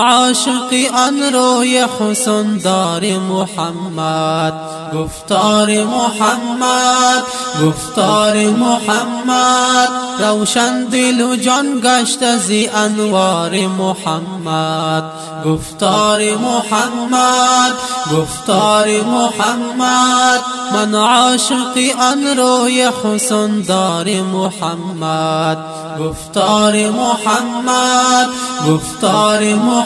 عاشقی آن روی حسن دار محمد گفتار محمد گفتار محمد. روشن دل و جان گشت از انوار محمد. گفتار محمد گفتار محمد. من عاشقی آن روی حسن دار محمد. گفتار محمد گفتار محمد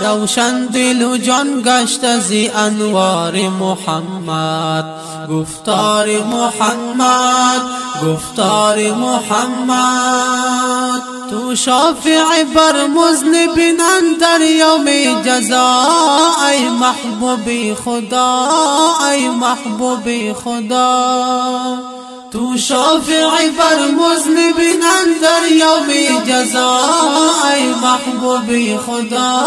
روشن دل و جان گشت از انوار محمد. گفتار محمد گفتار محمد. تو شافع بر مذنبین در یوم جزا. ای محبوب خدا ای محبوب خدا. تو شافعی بر مذنبین در یوم جزا ای محبوب خدا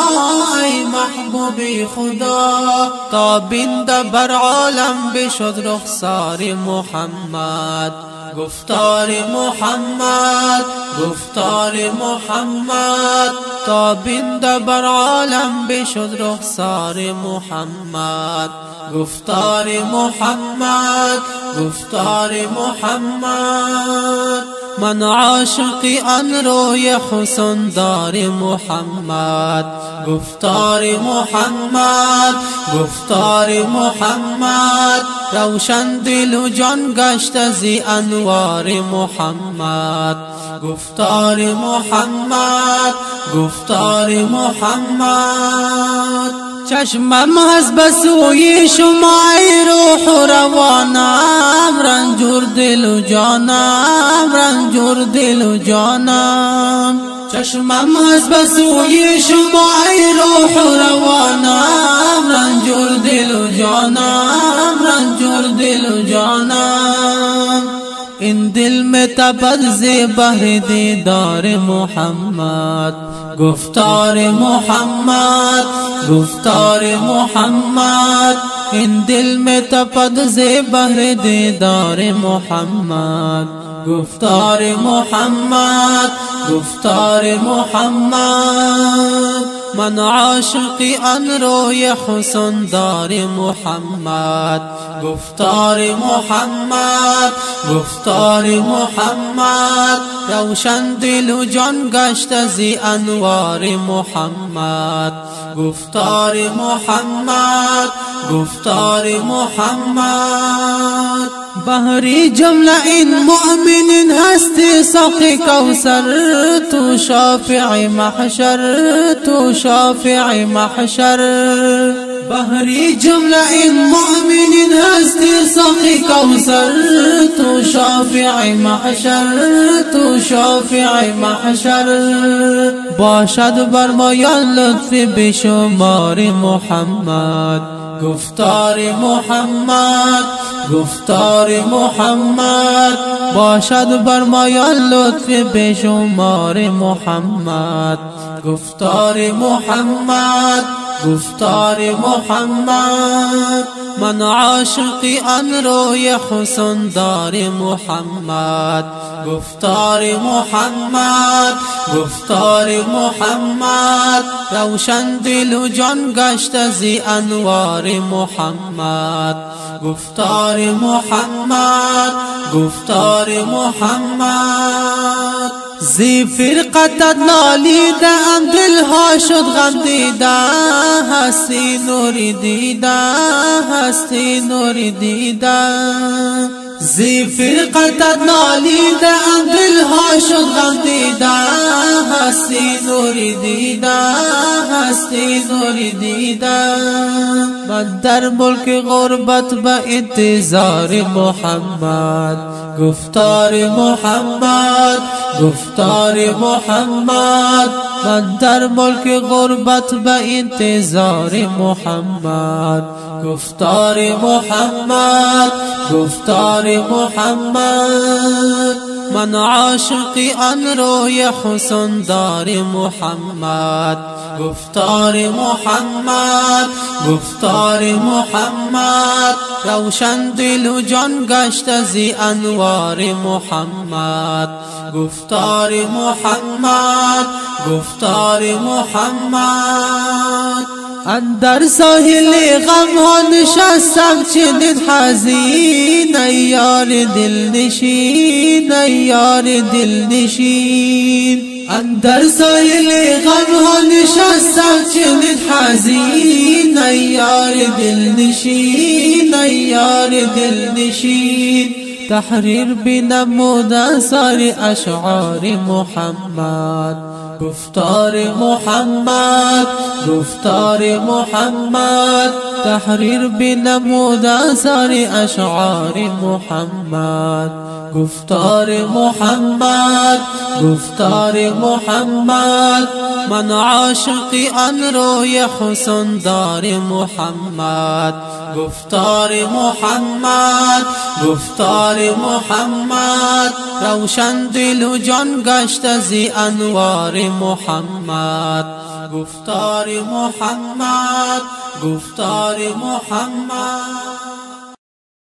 ای محبوب خدا. تا بنده بر عالم بشد رخسار محمد. گفتار محمد گفتار محمد. تا بنده بر عالم بشد رخسار محمد. گفتار محمد گفتار محمد. من عاشقی آن روی حسن دار محمد. گفتار محمد گفتار محمد. روشن دل و جان گشت از انوار محمد. گفتار محمد گفتار محمد. چشمم از بسوی شما ای روح روانم رنجور دل و جانم رنجور دل و جانم. چشمم از بسوی شما ای روح روانم رنجور دل و جانم رنجور دل و جانم. این دل میں زی بہر دیدار محمد. گفتار محمد گفتار محمد این دل میں تپد زی بہر دیدار محمد. گفتار محمد گفتار محمد. من عاشقی آن روی حسن دار محمد. گفتار محمد گفتار محمد. روشن دل و جان گشت از انوار محمد. گفتار محمد گفتار محمد. بهری جمله این مؤمنین هستی ساقی کوسر تو شافع محشر تو شافع محشر۔ بهری جمله این مؤمنین هستی ساقی کوسر تو شافع محشر تو شافع محشر۔ باشد بر ما یا لطف بشمار محمد۔ گفتار محمد گفتار محمد. باشد بر ما یا لطف بشمار محمد. گفتار محمد گفتار محمد. من عاشقی آن روی حسن دار محمد. گفتار محمد گفتار محمد. روشن دل و جان گشت از انوار محمد. گفتار محمد گفتار محمد. زی فرقت نالیده ام دلها شد غم دیده. هستی نوری دیده هستی نوری دیده. زی فرقت نالیده ام دلها شد غم دیده. هستی نوری دیده هستی نوری دیده. من در ملک غربت به انتظار محمد گفتار محمد گفتار محمد من در ملک غربت به انتظار محمد. گفتار محمد گفتار محمد. من عاشق آن روی حسن دار محمد. گفتار محمد گفتار محمد. روشن دل و جان گشت از انوار محمد. گفتار محمد گفتار محمد. اندر ساحل غم ها نشستم چنین حزین یار دل نشین یار دل نشین. اندر ساحل غم ها نشستم چنین حزین یار دل نشین یار دل نشین. تحریر بنمود اثار اشعار محمد. گفتار محمد گفتار محمد تحریر بنمود اثر اشعار محمد۔ گفتار محمد گفتار محمد من عاشق آن روی حسن دار محمد. گفتار محمد گفتار محمد. روشن دل و جان گشت از انوار محمد. گفتار محمد گفتار محمد.